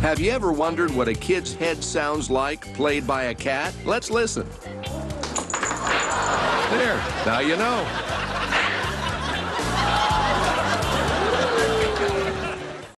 Have you ever wondered what a kid's head sounds like played by a cat? Let's listen. There, now you know.